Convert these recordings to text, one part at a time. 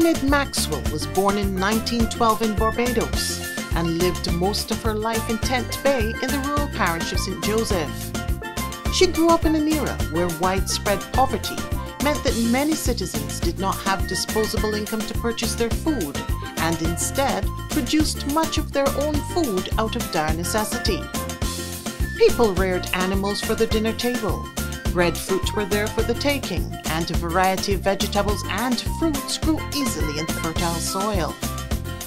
Enid Maxwell was born in 1912 in Barbados and lived most of her life in Tent Bay in the rural parish of St. Joseph. She grew up in an era where widespread poverty meant that many citizens did not have disposable income to purchase their food and instead produced much of their own food out of dire necessity. People reared animals for the dinner table. Breadfruit were there for the taking, and a variety of vegetables and fruits grew easily in the fertile soil.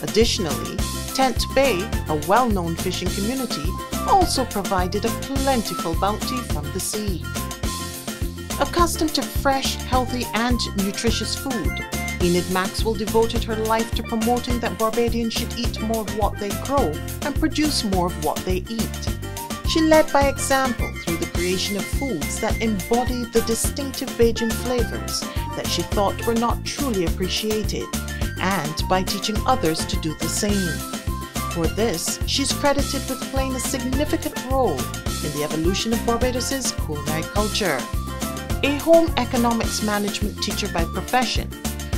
Additionally, Tent Bay, a well known fishing community, also provided a plentiful bounty from the sea. Accustomed to fresh, healthy, and nutritious food, Enid Maxwell devoted her life to promoting that Barbadians should eat more of what they grow and produce more of what they eat. She led by example through the creation of foods that embodied the distinctive Bajan flavors that she thought were not truly appreciated, and by teaching others to do the same. For this, she's credited with playing a significant role in the evolution of Barbados's culinary culture. A home economics management teacher by profession,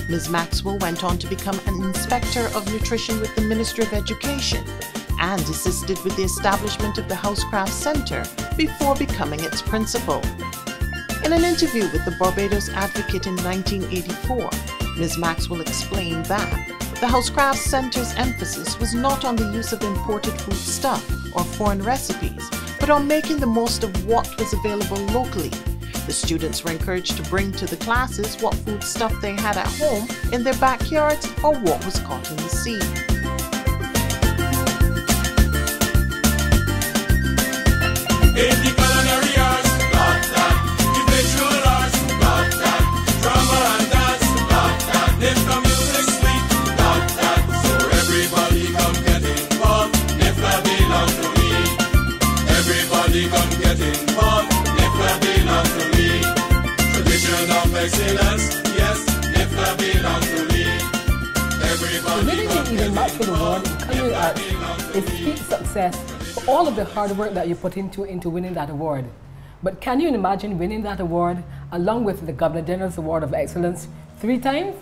Ms. Maxwell went on to become an inspector of nutrition with the Ministry of Education and assisted with the establishment of the Housecraft Center before becoming its principal. In an interview with the Barbados Advocate in 1984, Ms. Maxwell explained that the Housecraft Center's emphasis was not on the use of imported food stuff or foreign recipes, but on making the most of what was available locally. The students were encouraged to bring to the classes what food stuff they had at home, in their backyards, or what was caught in the sea. Everybody Winning come the get Enid Maxwell Award Culinary Arts is peak success for all of the hard work that you put into, into winning that award. But can you imagine winning that award along with the Governor General's Award of Excellence three times?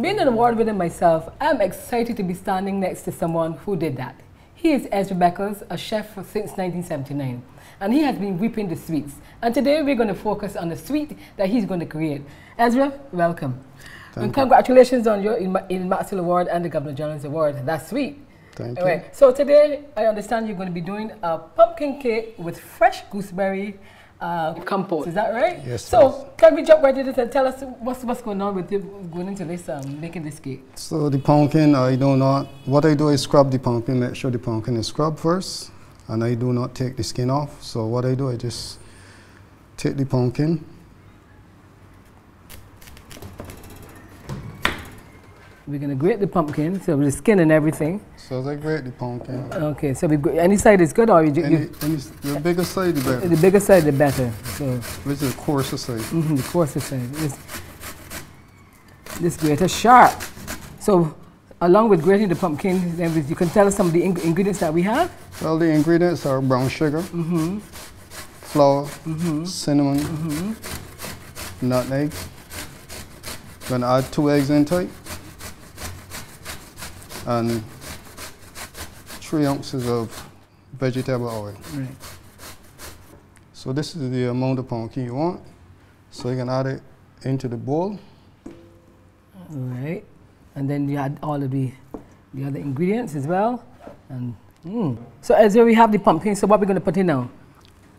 Being an award winner myself, I'm excited to be standing next to someone who did that. He is Ezra Beckles, a chef since 1979, and he has been whipping the sweets. And today we're going to focus on the sweet that he's going to create. Ezra, welcome. Thank and you. congratulations on your In- Enid Maxwell Award and the Governor General's Award. That's sweet. Thank All you. right. So today, I understand you're going to be doing a pumpkin cake with fresh gooseberry uh, compote. Is that right? Yes, So can we jump right into this and tell us what's what's going on with the, going into this um, making this cake? So the pumpkin, I do not, what I do is scrub the pumpkin, make sure the pumpkin is scrubbed first, and I do not take the skin off. So what I do, I just take the pumpkin, We're going to grate the pumpkin, so the skin and everything. So I grate the pumpkin, Okay. So we go, any side is good, or you, any, you, any, the bigger side the better, the bigger side the better. So which is the coarser side. mhm, the coarser side. This, this grater sharp. So along with grating the pumpkin, then you can tell us some of the ing- ingredients that we have. Well, the ingredients are brown sugar, Mm-hmm. flour, cinnamon, nutmeg. Gonna add two eggs into it, and three ounces of vegetable oil. Right. So this is the amount of pumpkin you want. So you can add it into the bowl. All right. And then you add all of the, the other ingredients as well. And mm. So as we have the pumpkin, so what we're going to put in now?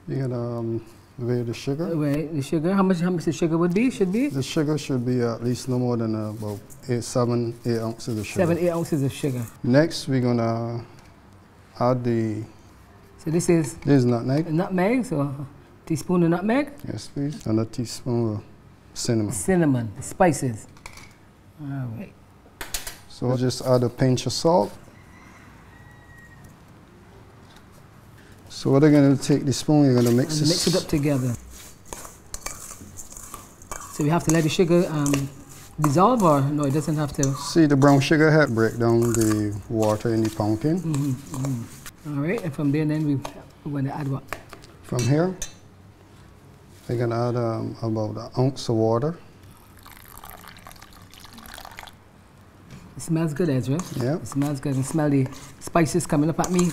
You can um, weigh the sugar. Right, the sugar. How much? How much the sugar would be? Should be The sugar should be at least no more than uh, about eight, seven, eight ounces of sugar. seven, eight ounces of sugar. Next, we're gonna add the So this is this is nutmeg. nutmeg. So a teaspoon of nutmeg, Yes, please. And a teaspoon of cinnamon. cinnamon, the spices. All right. So we'll just add a pinch of salt. So what are you gonna take the spoon? You're gonna mix And this. mix it up together. So we have to let the sugar um, dissolve, or no? It doesn't have to. See the brown sugar help break down the water in the pumpkin. All right. And from there, then we we're going to add what? From here, you're gonna add um, about an ounce of water. It smells good, Ezra. Yeah. It smells good. And smell the spices coming up at me.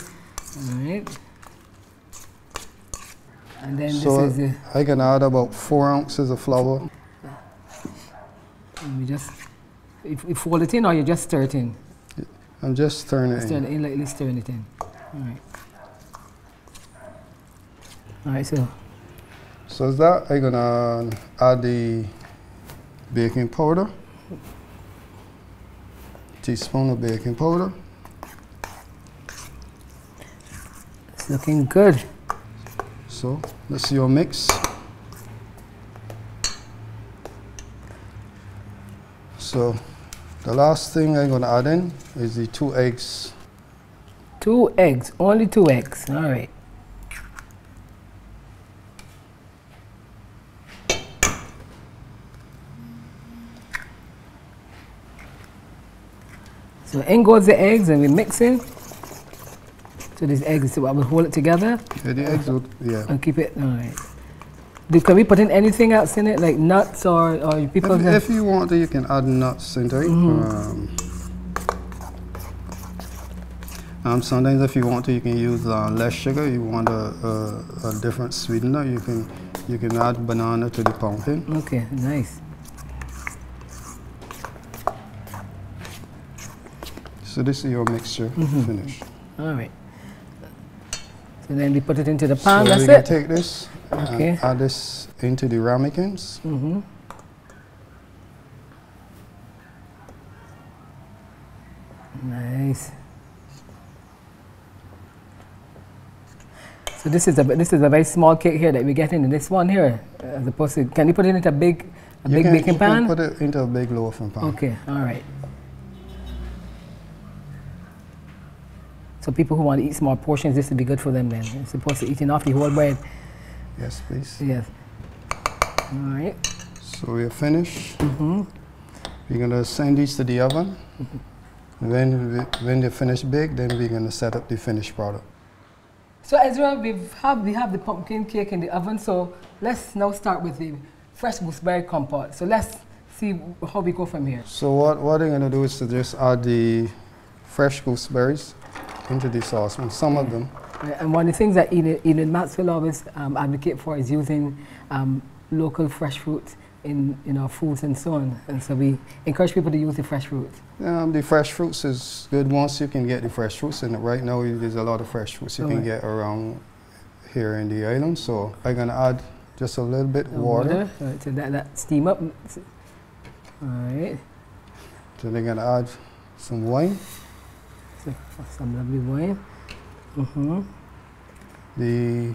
All right. And then So this is the, I can add about four ounces of flour. We just, if you fold it in or you just stir it in? I'm just stirring it Stir in. it in, lightly stirring it in. All right. All right, so So is that I'm gonna add the baking powder. Teaspoon of baking powder. it's looking good. So let's see your mix. So the last thing I'm gonna add in is the two eggs. Two eggs, only two eggs. All right. So in goes the eggs and we mix it. So these eggs, so I will hold it together Yeah, the eggs would, yeah. and keep it. All right. Can we put in anything else in it, like nuts or, or people? If, if you want to, you can add nuts into it. Um, um, sometimes, if you want to, you can use uh, less sugar. You want a, a, a different sweetener, you can you can add banana to the pumpkin. Okay, nice. So this is your mixture finished. All right. So then we put it into the So pan. we That's can it. take this Okay. and add this into the ramekins. Mm-hmm. Nice. So this is a this is a very small cake here that we're getting in this one here, uh, as opposed to can you put it into a big a You big can, baking you can pan? put it into a big loafing pan. Okay, all right. So people who want to eat small portions, this would be good for them then. It's supposed to eating off the whole bread. Yes, please. Yes. All right. So we're finished. Mm-hmm. We're gonna send these to the oven. When we, when they finish bake, then we're gonna set up the finished product. So Ezra, we've have, we have the pumpkin cake in the oven, so let's now start with the fresh gooseberry compote. So let's see how we go from here. So what what I'm gonna do is to just add the fresh gooseberries into the sauce. And some of them, And one of the things that Enid, Enid Maxwell always um, advocate for is using um, local fresh fruit in, in our foods and so on. And so we encourage people to use the fresh fruit. um, the fresh fruits is good once you can get the fresh fruits. And right now there's a lot of fresh fruits you can get around here in the island. So I'm gonna add just a little bit Uh, water. All right, so that, that steam up. All right. So they're gonna add some wine. So some lovely wine. Mm-hmm. The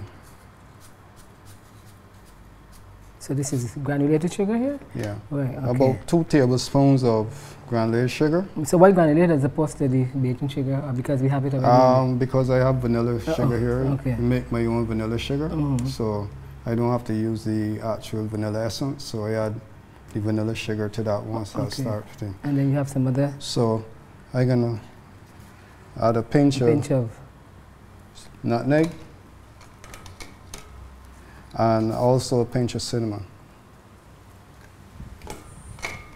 So this is granulated sugar here? yeah. Right, okay. About two tablespoons of granulated sugar. So why granulated as opposed to the baking sugar, or because we have it? Um, because I have vanilla sugar here, okay. I make my own vanilla sugar, Mhm. so I don't have to use the actual vanilla essence. So I add the vanilla sugar to that once I Okay. start thing. and then you have some other So I'm gonna add a pinch, pinch of of. Nutmeg and also a pinch of cinnamon.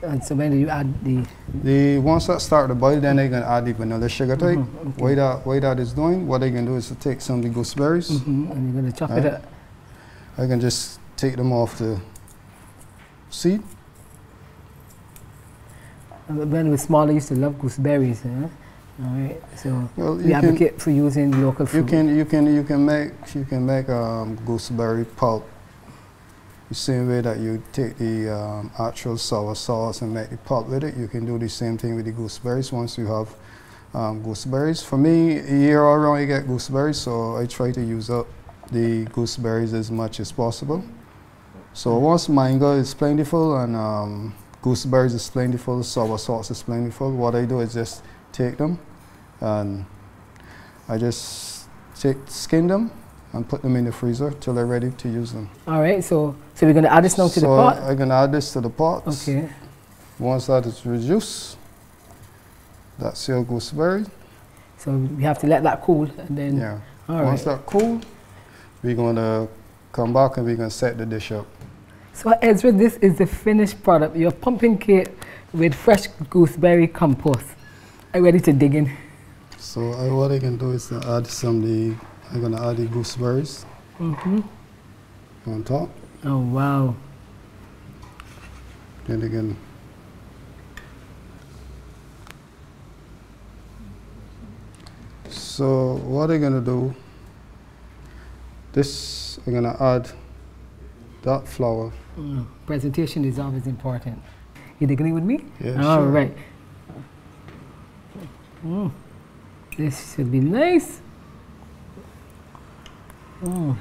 And so when do you add the? The once that start to boil, then I'm gonna add the vanilla sugar to it. Mhm, okay. Why that why that is doing? What I can do is to take some of the gooseberries. Mhm, and you're gonna chop it up. I can just take them off the seed. And When we were small, I used to love gooseberries. Huh? All right. So Well, we you can, for using local you can you can you can make you can make um, gooseberry pulp the same way that you take the um, actual soursop and make the pulp with it. You can do the same thing with the gooseberries once you have um, gooseberries. For me, a year all around I get gooseberries, so I try to use up the gooseberries as much as possible. So once mango is plentiful and um, gooseberries is plentiful, soursop is plentiful, what I do is just take them and I just take, skin them and put them in the freezer till they're ready to use them. All right. So so we're gonna add this now to so the pot. I'm gonna add this to the pot. Okay. Once that is reduced, that that's your gooseberry. So we have to let that cool, and then. Yeah. All Once right. that cool, we're gonna come back and we're gonna set the dish up. So Ezra, this is the finished product. Your pumpkin cake with fresh gooseberry compote. I'm ready to dig in. So what I can do is to add some the, I'm gonna add the gooseberries Mm-hmm. on top. Oh, wow. Then again, so what I'm gonna do, this, I'm gonna add that flour. Mm, Presentation is always important. You digging in with me? Yeah, All sure. right. Mm. This should be nice. Mm.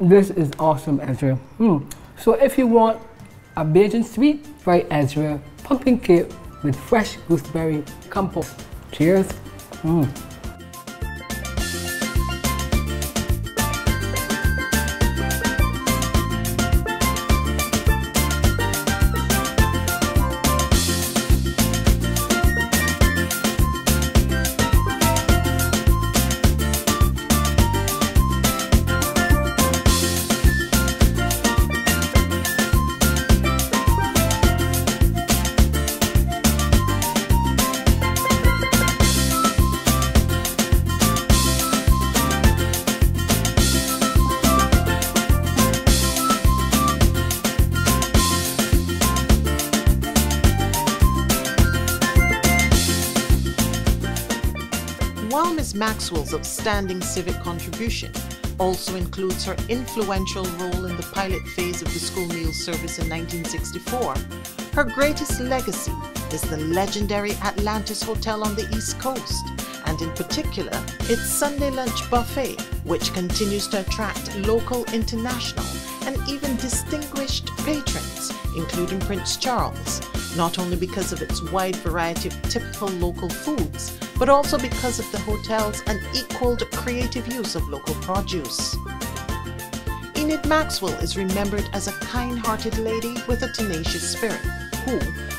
This is awesome, Ezra. Mm. So if you want a Bajan sweet fried Ezra pumpkin cake with fresh gooseberry compote. Cheers. Mm. Maxwell's outstanding civic contribution also includes her influential role in the pilot phase of the school meal service in 1964, her greatest legacy is the legendary Atlantis Hotel on the East Coast, and in particular, its Sunday lunch buffet, which continues to attract local, international, and even distinguished patrons, including Prince Charles, not only because of its wide variety of typical local foods, but also because of the hotel's unequaled creative use of local produce. Enid Maxwell is remembered as a kind hearted lady with a tenacious spirit, who,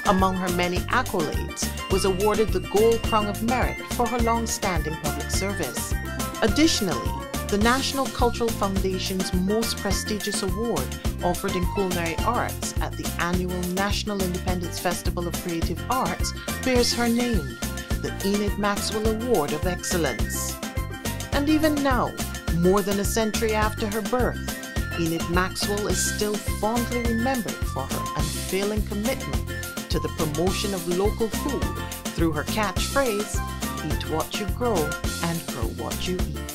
among her many accolades, was awarded the Gold Crown of Merit for her long standing public service. Additionally, the National Cultural Foundation's most prestigious award, offered in culinary arts at the annual National Independence Festival of Creative Arts, bears her name, the Enid Maxwell Award of Excellence. And even now, more than a century after her birth, Enid Maxwell is still fondly remembered for her unfailing commitment to the promotion of local food through her catchphrase, Eat what you grow and grow what you eat.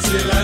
Tradition